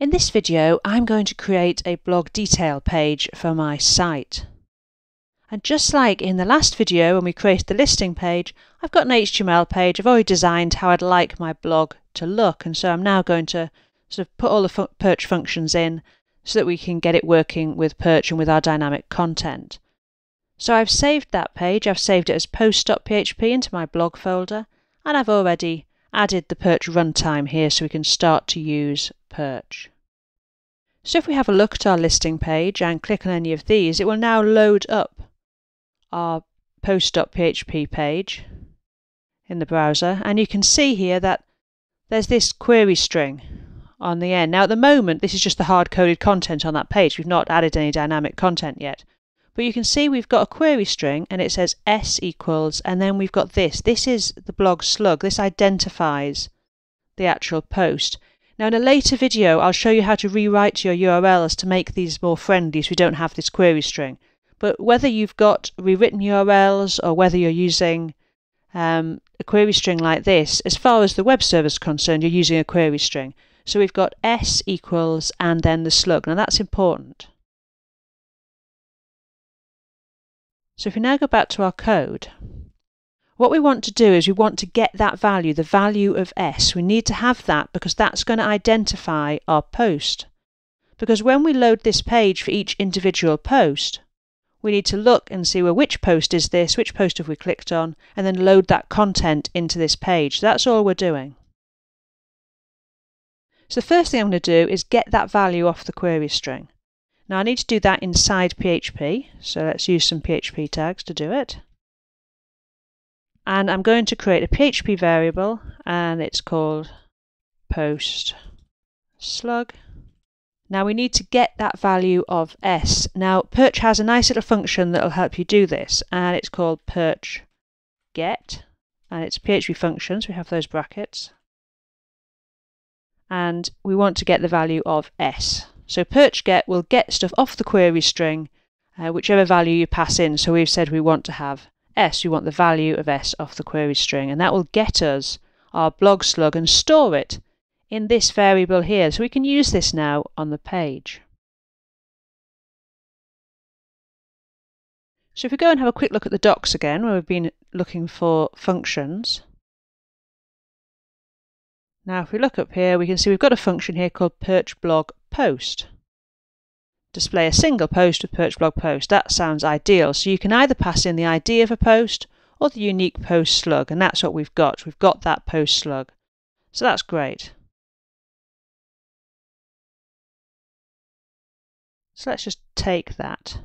In this video, I'm going to create a blog detail page for my site. And just like in the last video when we created the listing page, I've got an HTML page. I've already designed how I'd like my blog to look. And so I'm now going to sort of put all the fu Perch functions in so that we can get it working with Perch and with our dynamic content. So I've saved that page. I've saved it as post.php into my blog folder. And I've already added the Perch runtime here so we can start to use Perch. So if we have a look at our listing page and click on any of these, it will now load up our post.php page in the browser. And you can see here that there's this query string on the end. Now at the moment, this is just the hard-coded content on that page. We've not added any dynamic content yet. But you can see we've got a query string and it says s equals, and then we've got this. This is the blog slug. This identifies the actual post. Now in a later video, I'll show you how to rewrite your URLs to make these more friendly so we don't have this query string. But whether you've got rewritten URLs or whether you're using um, a query string like this, as far as the web server is concerned, you're using a query string. So we've got s equals and then the slug. Now that's important. So if we now go back to our code, what we want to do is we want to get that value, the value of S. We need to have that because that's going to identify our post. Because when we load this page for each individual post, we need to look and see well which post is this, which post have we clicked on, and then load that content into this page. That's all we're doing. So the first thing I'm going to do is get that value off the query string. Now I need to do that inside PHP, so let's use some PHP tags to do it. And I'm going to create a PHP variable and it's called post slug. Now we need to get that value of s. Now Perch has a nice little function that will help you do this and it's called perch get and it's PHP functions, we have those brackets. And we want to get the value of s. So perch get will get stuff off the query string, uh, whichever value you pass in. So we've said we want to have s, we want the value of s off the query string, and that will get us our blog slug and store it in this variable here. So we can use this now on the page. So if we go and have a quick look at the docs again, where we've been looking for functions. Now if we look up here, we can see we've got a function here called perch blog post. Display a single post with Perch blog post. That sounds ideal. So you can either pass in the ID of a post or the unique post slug, and that's what we've got. We've got that post slug. So that's great. So let's just take that.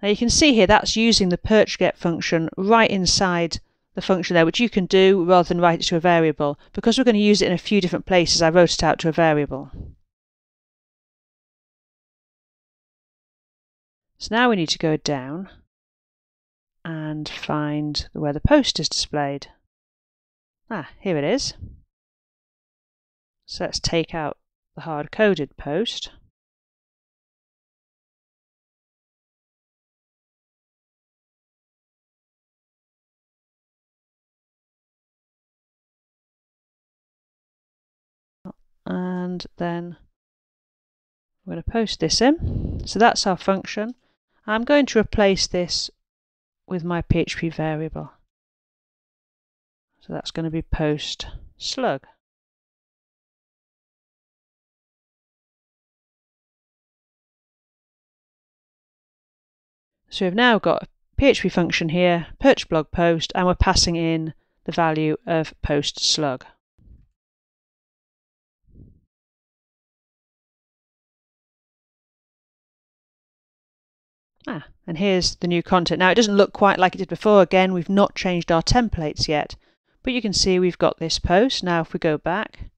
Now you can see here that's using the perch get function right inside the function there, which you can do rather than write it to a variable. Because we're going to use it in a few different places, I wrote it out to a variable. So now we need to go down and find where the post is displayed. Ah, here it is. So let's take out the hard-coded post. And then we're going to post this in. So that's our function. I'm going to replace this with my PHP variable. So that's going to be post slug. So we've now got a PHP function here, perch blog post, and we're passing in the value of post slug. Ah, and here's the new content. Now it doesn't look quite like it did before. Again, we've not changed our templates yet, but you can see we've got this post. Now if we go back,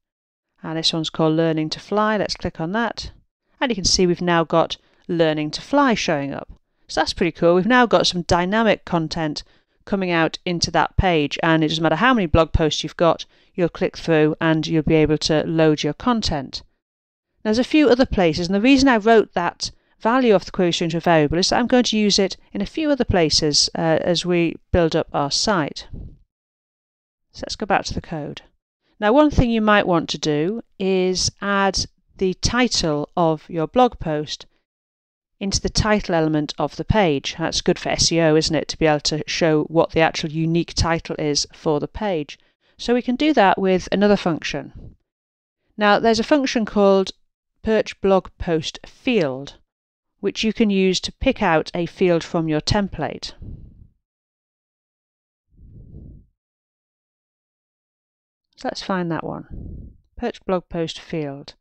and this one's called Learning to Fly, let's click on that. And you can see we've now got Learning to Fly showing up. So that's pretty cool. We've now got some dynamic content coming out into that page and it doesn't matter how many blog posts you've got, you'll click through and you'll be able to load your content. There's a few other places and the reason I wrote that value of the query string variable is that I'm going to use it in a few other places uh, as we build up our site. So let's go back to the code. Now one thing you might want to do is add the title of your blog post into the title element of the page. That's good for SEO, isn't it, to be able to show what the actual unique title is for the page. So we can do that with another function. Now there's a function called Perch blog post field, which you can use to pick out a field from your template. So let's find that one. Perch blog post field.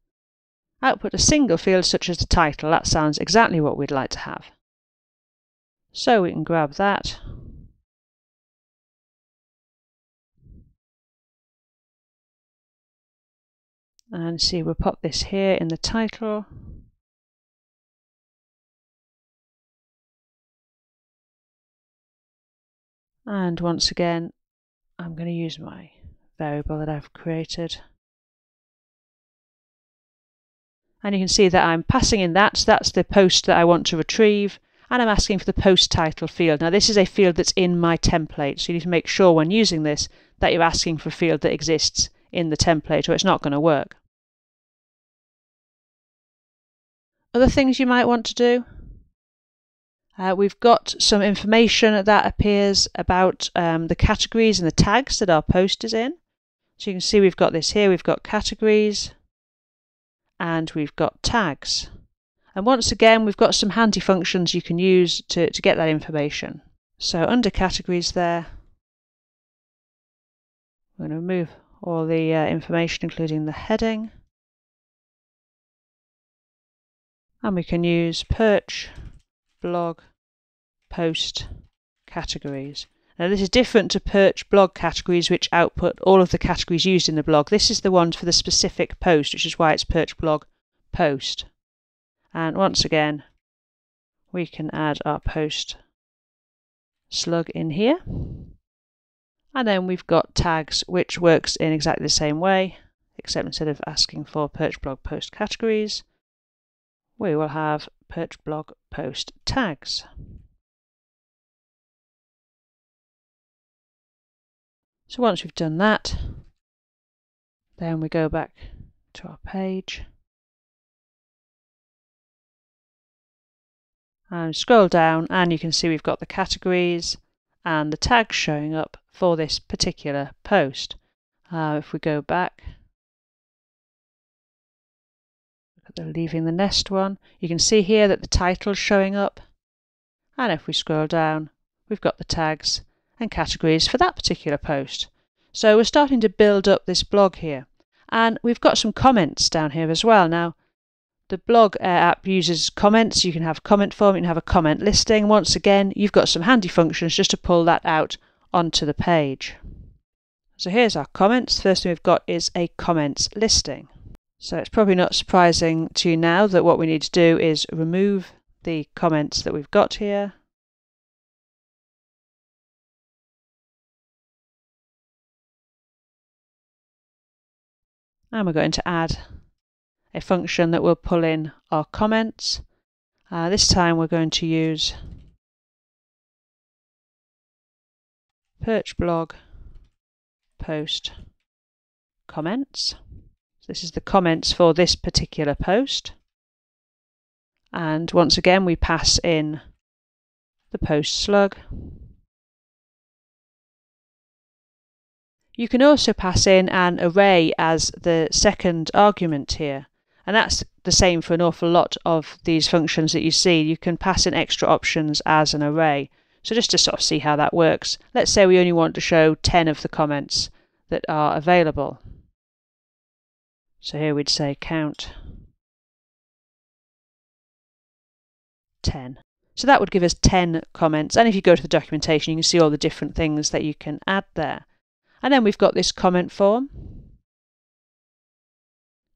Output a single field such as the title. That sounds exactly what we'd like to have. So we can grab that. And see, we'll pop this here in the title. And once again, I'm going to use my variable that I've created. And you can see that I'm passing in that, so that's the post that I want to retrieve, and I'm asking for the post title field. Now this is a field that's in my template, so you need to make sure when using this that you're asking for a field that exists in the template or it's not going to work. Other things you might want to do? Uh, we've got some information that appears about um, the categories and the tags that our post is in. So you can see we've got this here, we've got categories and we've got tags. And once again, we've got some handy functions you can use to, to get that information. So under categories there, we're going to remove all the uh, information, including the heading. And we can use perch, blog, post, categories. Now this is different to Perch blog categories which output all of the categories used in the blog. This is the one for the specific post, which is why it's Perch blog post. And once again, we can add our post slug in here. And then we've got tags, which works in exactly the same way, except instead of asking for Perch blog post categories, we will have Perch blog post tags. So once we've done that, then we go back to our page and scroll down and you can see we've got the categories and the tags showing up for this particular post. Uh, if we go back, leaving the nest one, you can see here that the title's showing up and if we scroll down we've got the tags and categories for that particular post. So we're starting to build up this blog here. And we've got some comments down here as well. Now, the blog uh, app uses comments. You can have comment form, you can have a comment listing. Once again, you've got some handy functions just to pull that out onto the page. So here's our comments. First thing we've got is a comments listing. So it's probably not surprising to you now that what we need to do is remove the comments that we've got here. and we're going to add a function that will pull in our comments. Uh, this time we're going to use perch blog post comments. So this is the comments for this particular post. And once again, we pass in the post slug You can also pass in an array as the second argument here. And that's the same for an awful lot of these functions that you see. You can pass in extra options as an array. So just to sort of see how that works, let's say we only want to show 10 of the comments that are available. So here we'd say count 10. So that would give us 10 comments. And if you go to the documentation, you can see all the different things that you can add there. And then we've got this comment form.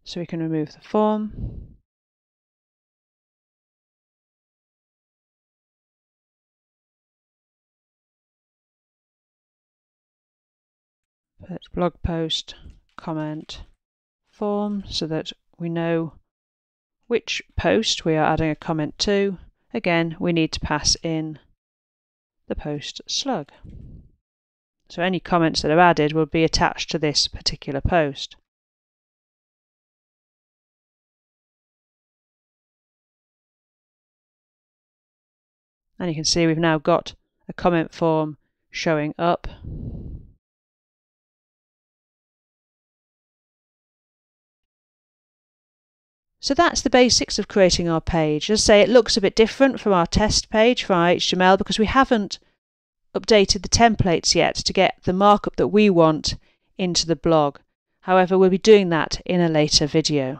So we can remove the form. Put blog post, comment, form so that we know which post we are adding a comment to. Again, we need to pass in the post slug. So any comments that are added will be attached to this particular post. And you can see we've now got a comment form showing up So that's the basics of creating our page. As I say, it looks a bit different from our test page for our HTML because we haven't updated the templates yet to get the markup that we want into the blog. However, we'll be doing that in a later video.